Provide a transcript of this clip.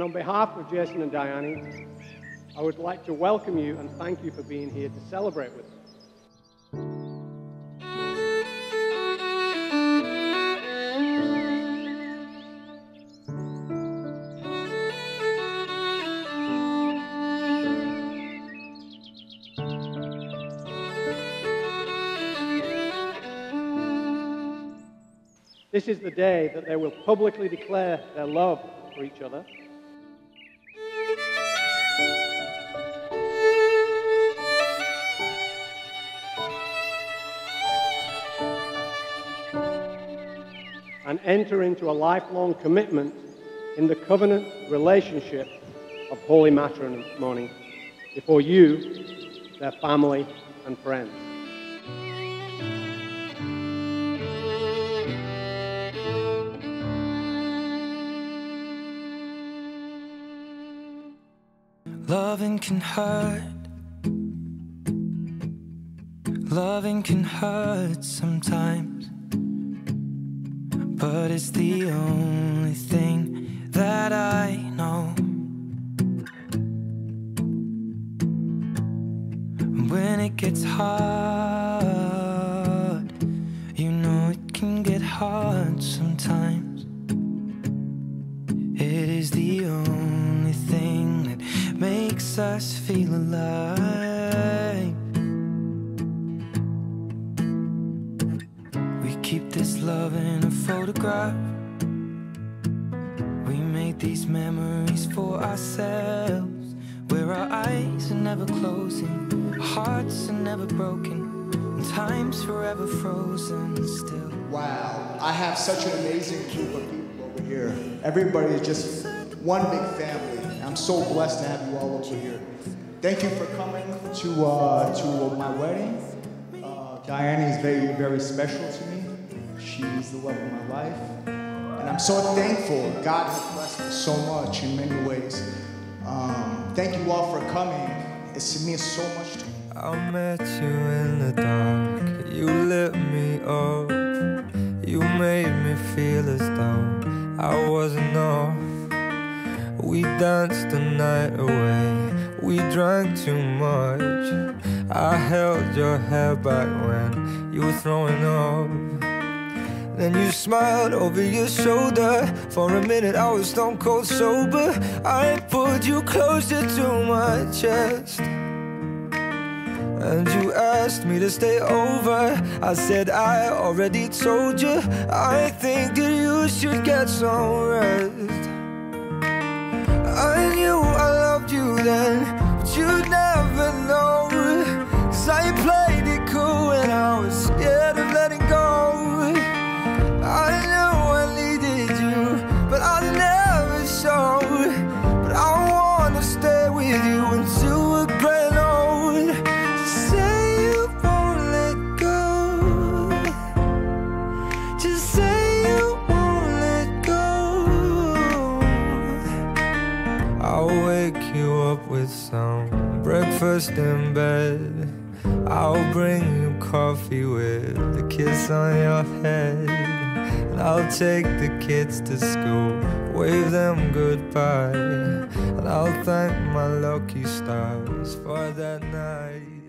And on behalf of Jason and Dayane, I would like to welcome you and thank you for being here to celebrate with us. This is the day that they will publicly declare their love for each other. And enter into a lifelong commitment in the covenant relationship of holy matrimony before you, their family, and friends. Loving can hurt. Loving can hurt sometimes. But it's the only thing that I know. When it gets hard, you know it can get hard sometimes. It is the only thing that makes us feel alive. Keep this love in a photograph. We made these memories for ourselves, where our eyes are never closing, hearts are never broken, and time's forever frozen still. Wow, I have such an amazing group of people over here. Everybody is just one big family. I'm so blessed to have you all over here. Thank you for coming to uh, to my wedding. Uh, Dayane is very very special to me. She's the love of my life, and I'm so thankful. God has blessed me so much in many ways. Um, thank you all for coming. It's means so much to me. I met you in the dark, you lit me up. You made me feel as though I wasn't off. We danced the night away, we drank too much. I held your hair back when you were throwing up. Then you smiled over your shoulder. For a minute, I was stone cold sober. I pulled you closer to my chest. And you asked me to stay over. I said, I already told you. I think that you should get some rest. Up with some breakfast in bed. I'll bring you coffee with a kiss on your head. And I'll take the kids to school, wave them goodbye. And I'll thank my lucky stars for that night.